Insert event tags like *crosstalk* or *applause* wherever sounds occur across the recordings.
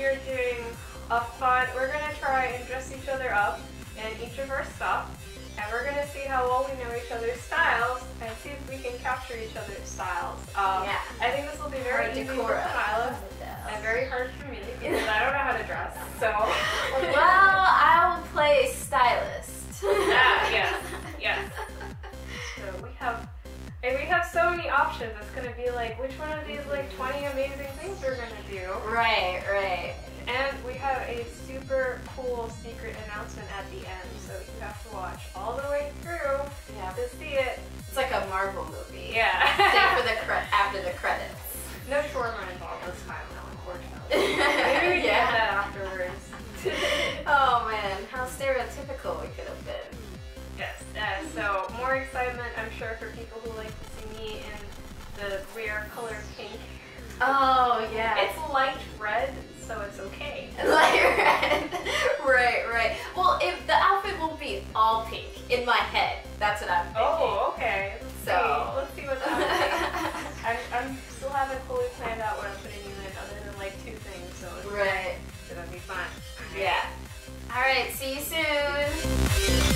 we are doing a fun. We're gonna try and dress each other up in each of our stuff, and we're gonna see how well we know each other's styles and see if we can capture each other's styles. Um, Yeah. I think this will be very Hard easy to for Kyla and very hard for me because I don't know how to dress. So *laughs* Well, I will play stylist. Ah, yes, and we have so many options. It's gonna be like, which one of these like 20 amazing things we're gonna do? Right, right. And we have a super cool secret announcement at the end, so you have to watch still haven't fully planned out what I'm putting you in, other than like two things, so it's right. gonna be fun. Yeah. All right. See you soon.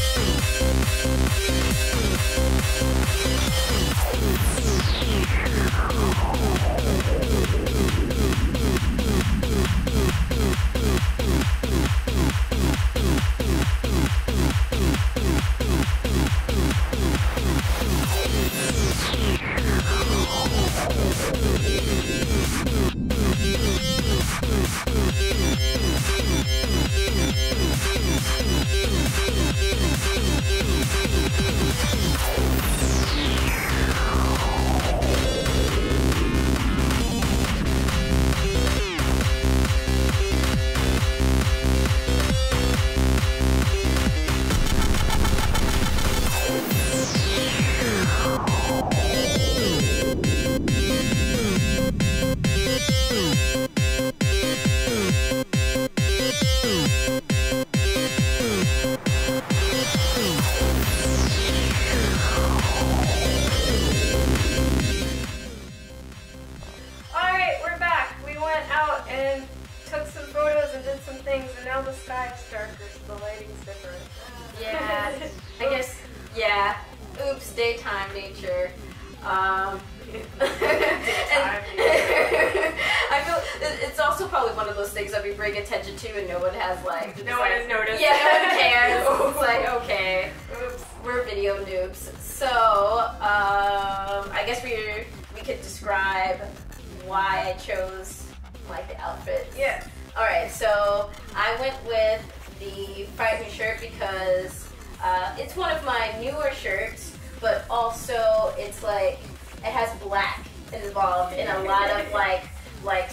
Like the outfit. Yeah. All right, so I went with the Fight Me shirt because uh, it's one of my newer shirts, but also it's like it has black involved in a lot of like like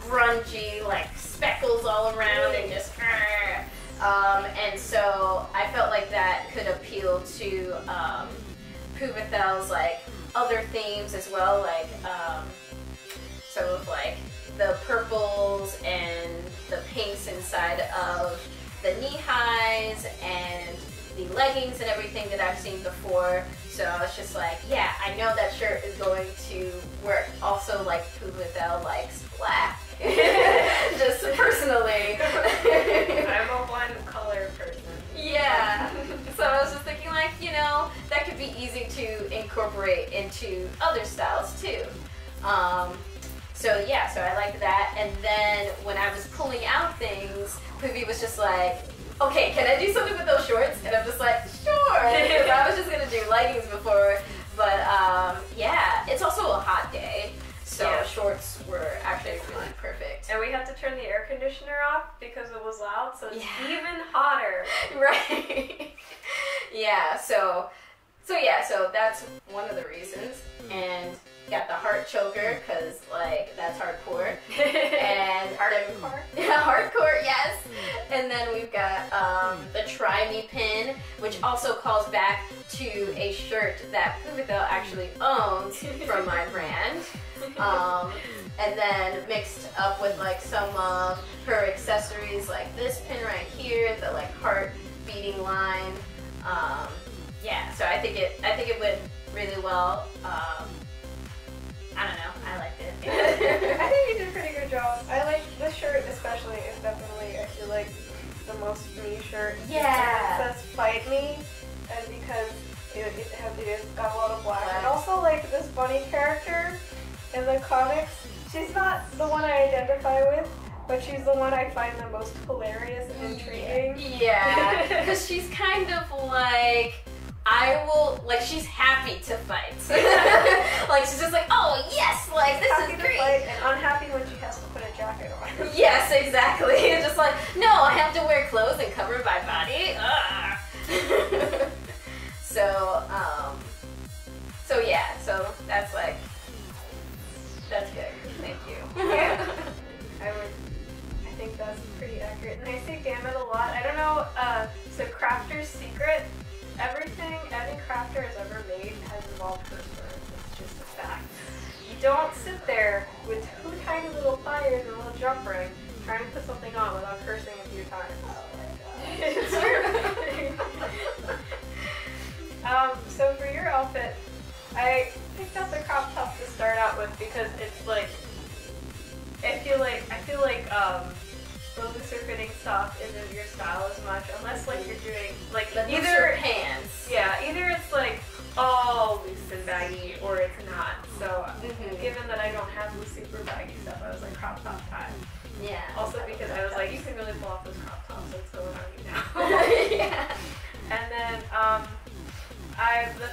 grungy like speckles all around and just. Um, and so I felt like that could appeal to um, Puvithel's like other themes as well, like um, some of like the purples and the pinks inside of the knee highs and the leggings and everything that I've seen before. So I was just like, yeah, I know that shirt is going to work. Also, like Puvithel likes black. *laughs* just personally. *laughs* I'm a one color person. Yeah. So I was just thinking, like, you know, that could be easy to incorporate into other styles too. Um, so yeah, so I liked that. And then when I was pulling out things, Poopy was just like, okay, can I do something with those shorts? And I'm just like, sure. *laughs* I was just gonna do leggings before, but um, yeah, it's also a hot day, so Yeah. shorts were actually really perfect. And we had to turn the air conditioner off because it was loud, so it's Yeah. even hotter. *laughs* right *laughs* yeah so so yeah so that's one of the reasons and got the heart choker because like that's hardcore. *laughs* And Hardcore? *laughs* hardcore yes. And then we've got um, the try me pin which also calls back to a shirt that Puvithel actually owns from my brand. Um, and then mixed up with like some of her accessories like this pin right here the like heart beating line. Um, yeah so I think it I think it went really well. Um, I don't know I think you did a pretty good job. I like this shirt especially is definitely I feel like the most me shirt. Yeah. That's says fight me, and because it, it has it has got a lot of black. And also like this bunny character in the comics, she's not the one I identify with. But she's the one I find the most hilarious and intriguing. Yeah, *laughs* because she's kind of like I will like she's happy to fight. It's just a fact. You don't sit there with two tiny little pliers and a little jump ring trying to put something on without cursing a few times. It's *laughs* true. um, so for your outfit, I picked out the crop top to start out with because it's like I feel like I feel like um the looser fitting stuff isn't your style as much unless like you're doing like The either pants. yeah either it's like all loose and baggy or it's not. So Mhm. given that I don't have the super baggy stuff, I was like crop top time. Yeah. Also because I was like you can really pull off those crop tops. What's going on you now? yeah. And then um, I the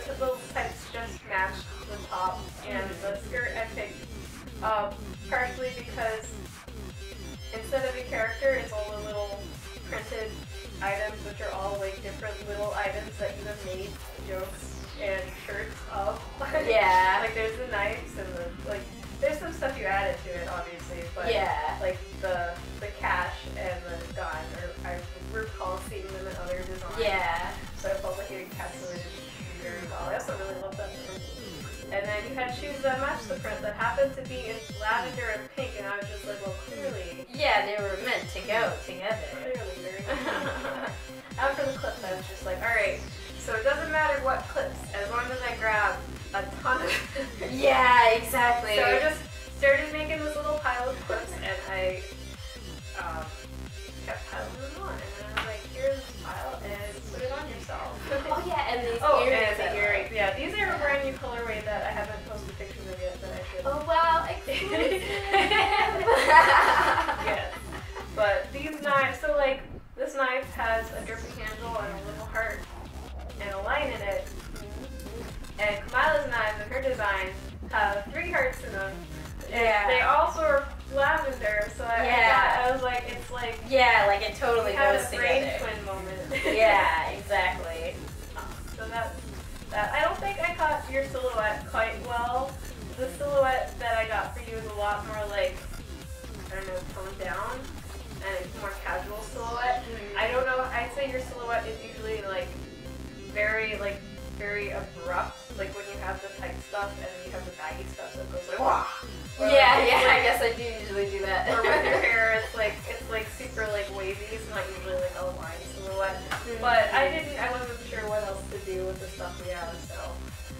you had shoes that matched the print that happened to be in lavender and pink, and I was just like, well, clearly, Yeah, they were meant to go together. clearly very. *laughs* After the clips, I was just like, all right. So it doesn't matter what clips, as long as I grab a ton of. *laughs* yeah, exactly. So I just started making this little pile of clips, and I um, kept piling them on. And then I was like, here's this pile, and put it on yourself. oh yeah, and these *laughs* Oh, earrings. and yes. But these knives, so like this knife has a dripping handle and a little heart and a line in it. And Kamilah's knives and her design have three hearts in them. And Yeah. They also are lavender, so I, Yeah. I, thought, I was like, it's like Yeah, like it totally goes a brain together. twin moment. *laughs* yeah, exactly. So that, that I don't think I caught your silhouette quite well. The silhouette that I got for you is a lot more like I don't toned down and it's more casual silhouette. I don't know. I'd say your silhouette is usually like very like very abrupt, like when you have the tight stuff and then you have the baggy stuff that goes like wah. Or, Yeah, like, yeah, I guess I do usually do that. Or with your *laughs* hair, it's like it's like super like wavy. It's not usually like a line silhouette. Mm-hmm. But I didn't. I wasn't sure what else to do with the stuff we have, so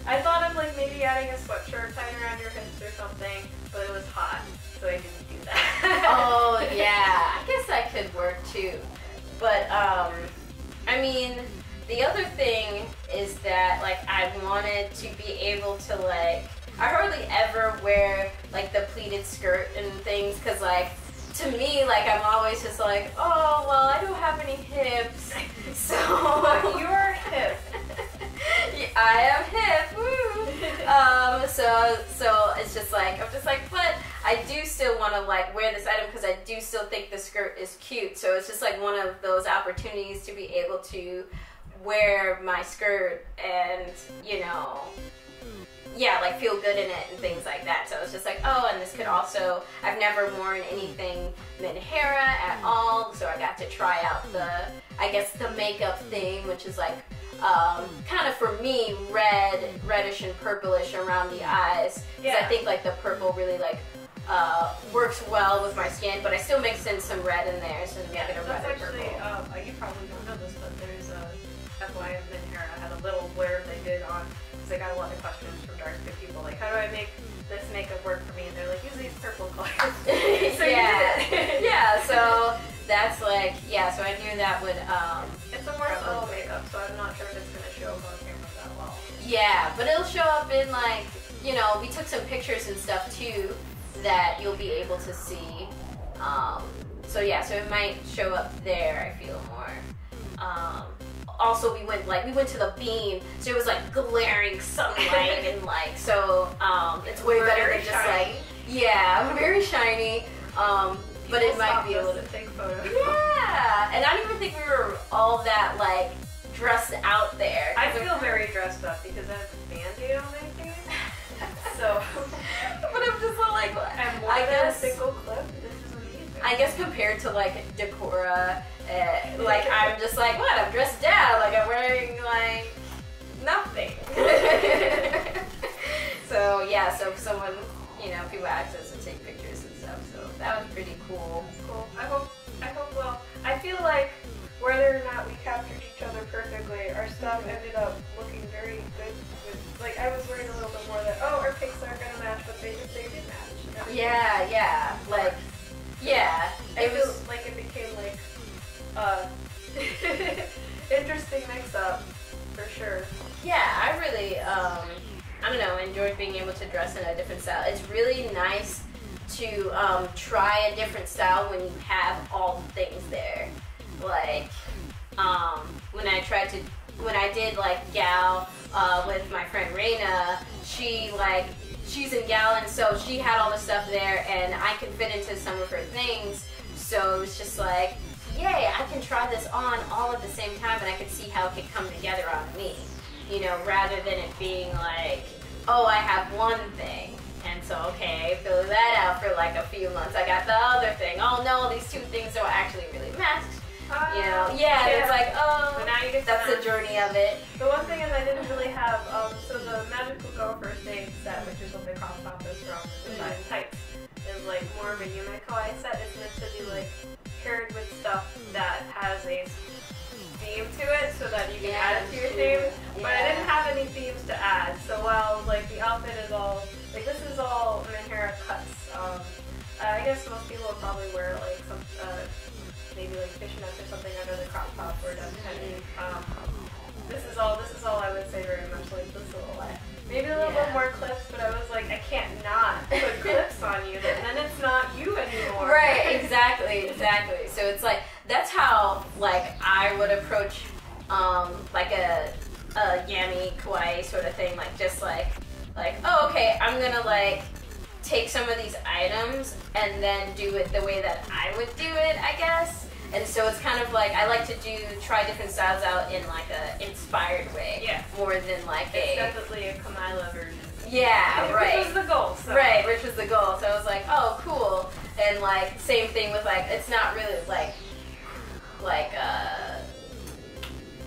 I thought of like maybe adding a sweatshirt tied around your hips or something. But it was hot, so I didn't. Oh yeah, I guess that could work too. But um, I mean, the other thing is that like I wanted to be able to like I hardly ever wear like the pleated skirt and things because like to me like I'm always just like oh well I don't have any hips *laughs* so But you're hip. *laughs* Yeah, I am hip. Woo. Um, so so it's just like I'm just like, but I do still want to like wear this item because I do still think the skirt is cute. So it's just like one of those opportunities to be able to wear my skirt and you know yeah, like feel good in it and things like that. So it's just like, oh, and this could also, I've never worn anything Menhera at all, so I got to try out the, I guess, the makeup thing, which is like, um, kind of for me, red, reddish and purplish around the eyes. 'Cause I Yeah. think like the purple really like uh, works well with my skin, but I still mix in some red in there, so to make Yeah, it a red actually, purple. um, uh, you probably don't know this, but there's a FYM in here. I had a little blurb they did on, because I got a lot of questions from dark skin people, like, how do I make this makeup work for me? And they're like, use these purple *laughs* colors. *laughs* so yeah. you did it. *laughs* yeah, so that's like, yeah, so I knew that would. Um, It's a more subtle makeup, so I'm not sure if it's gonna show up on camera that well. yeah, but it'll show up in like you know we took some pictures and stuff too that you'll be able to see. Um, so yeah, so it might show up there. I feel more. Um, also, we went like we went to the beam, so it was like glaring sunlight and *laughs* like so. Um, it's way better than just shiny. like yeah, very shiny. Um, but it might be a little. take photos. Yeah, and I don't even think we were all that like dressed out there. I feel very dressed up because I have a band-aid on my face. *laughs* So, *laughs* but I'm just like, I guess, single clip. This is amazing. I guess compared to like Decora, uh, *laughs* like I'm just like, what? I'm dressed down. Like I'm wearing like nothing. *laughs* so yeah, so if someone, you know, people access to take pictures and stuff. So that was pretty cool. Cool. I hope. I hope. Well, I feel like whether or not we captured each other perfectly, our stuff ended up looking very good. With like, I was worried a little bit more that oh, our pics Yeah, yeah, like yeah. It feel was like it became like uh *laughs* interesting mix up for sure. Yeah, I really, um, I don't know, enjoyed being able to dress in a different style. It's really nice to um, try a different style when you have all the things there. Like, um, when I tried to, when I did like Gal uh, with my friend Raina, she like, she's in Gal and so she had all the stuff there and I can fit into some of her things. So it was just like, yay, I can try this on all at the same time and I can see how it could come together on me. You know, rather than it being like, oh, I have one thing. And so, okay, fill that out for like a few months. I got the other thing. Oh no, these two things don't actually really match. You know, yeah, it's like, oh, So now you get to that's the journey of it. The one thing is I didn't really have, um, so the Magical Girl First Aid set, which is what the crop top is from, the mm tights, is like more of a Yume Kawaii set. It's meant to be like paired with stuff that has a theme to it so that you can add it to your theme. But I didn't have any themes to add, so while like the outfit is all, like this is all Menhera cuts. Um, I guess most people will probably wear like some, uh, maybe like fishnets or something under the crop top or depending. Um, this is all. This is all I would say very much like the silhouette. Maybe a little Yeah. bit more clips, but I was like, I can't not put *laughs* clips on you. Then it's not you anymore. Right, *laughs* exactly, exactly. So it's like that's how like I would approach um like a a yume kawaii sort of thing, like just like like oh okay, I'm gonna like take some of these items and then do it the way that I would do it, I guess. And so it's kind of like I like to do try different styles out in like a inspired way, Yeah. more than like It's a definitely a Kamilah version. yeah, right. Which was the goal. So. Right, which was the goal. So I was like, oh, cool. And like, same thing with like, it's not really like, like, uh,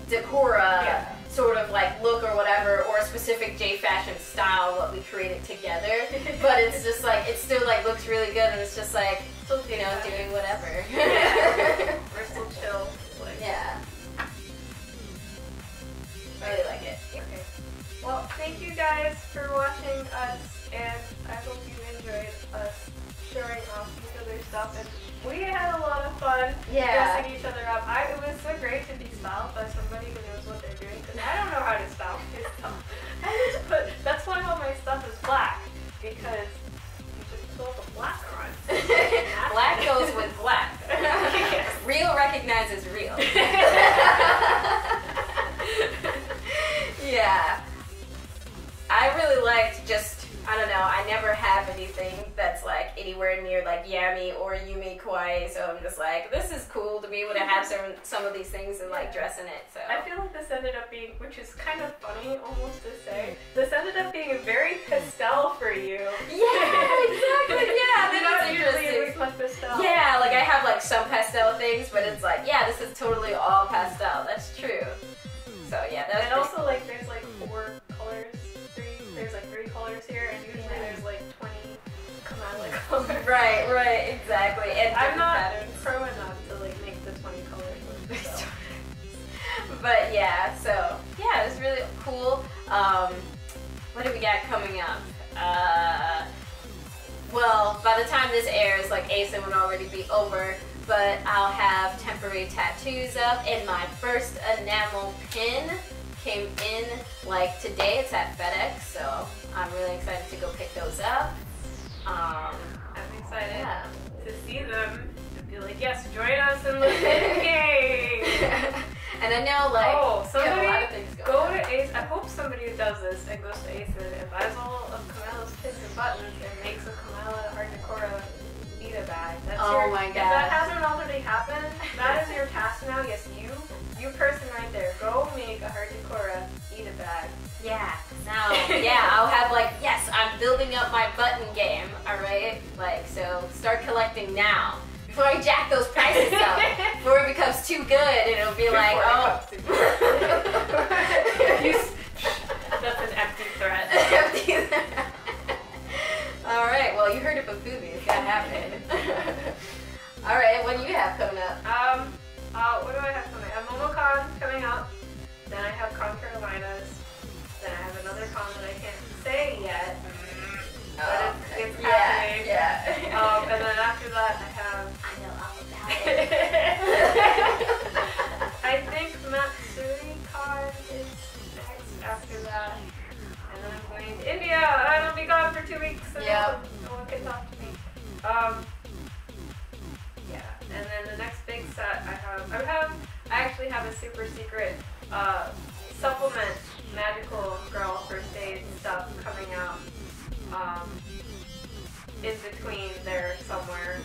Decora Yeah. Sort of like look or whatever, or a specific J fashion style, what we created together. *laughs* but it's just like, it still like looks really good, and it's just like, you know, doing whatever. *laughs* We're still chill. Like, yeah. I really like it. Okay. Well, thank you guys for watching us, and I hope you enjoyed us showing off each other's stuff. And we had a lot of fun Yeah. dressing each other up. I, it was so great to be styled by somebody who knows what they're doing, because I don't know how to style *laughs* myself. I just put, that's why all my stuff is black, because you just put all the black on. *laughs* black goes with black. *laughs* Real recognizes real. Anywhere near like Yami or Yume Kawaii, so I'm just like, this is cool to be able to have some some of these things and like dress in it. So I feel like this ended up being, which is kind of funny almost to say, this ended up being a very pastel for you. *laughs* Yeah, exactly. Yeah, *laughs* You're not usually interesting. as much pastel. Yeah, like I have like some pastel things, but it's like, yeah, this is totally all pastel. That's true. So yeah, that's And also like *laughs* Right, right, exactly. And I'm not patterns. pro enough to like make the 20 colors pastel. *laughs* but yeah, so yeah, it was really cool. Um, what do we got coming up? Uh, well, by the time this airs, like ACen would already be over. but I'll have temporary tattoos up, and my first enamel pin came in like today. It's at FedEx, so I'm really excited to go pick those up. Um, excited yeah. to see them and be like, yes, join us in the *laughs* game. and I know like oh, somebody a lot of things going go on. to Ace. I hope somebody who does this and goes to Ace and buys all of Kamilah's pins and buttons and makes a Kamala Hardcore Vita bag. That's Oh your, my If that hasn't already happened, that is your task now. Yes, you, now before I jack those prices up. *laughs* before it becomes too good, and it'll be like, Before it oh. Two weeks. So Yep. no one can talk to me. Um, yeah. And then the next big set I have, I have, I actually have a super secret uh, supplement magical girl first aid stuff coming out. Um, in between there somewhere,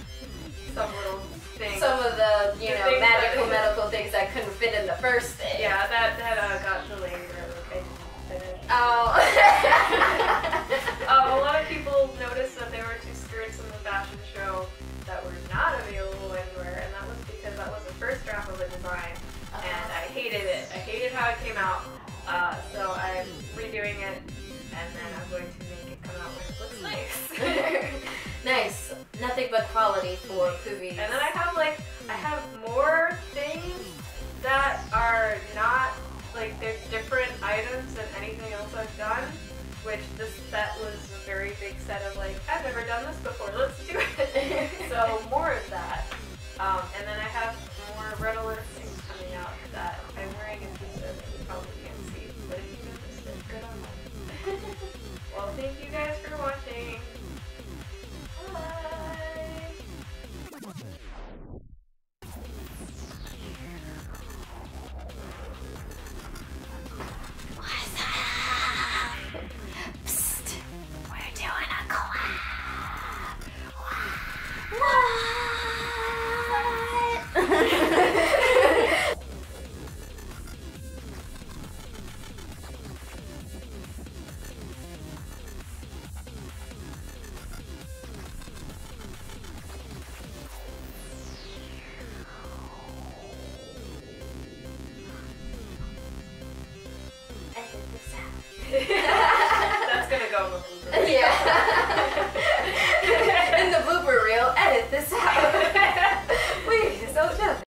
some little thing. Some of the, you The know, magical medical things that couldn't fit in the first thing. And then I have like I have more things that are not like they're different items than anything else I've done. Which this set was a very big set of like I've never done this before. Let's do it. *laughs* so more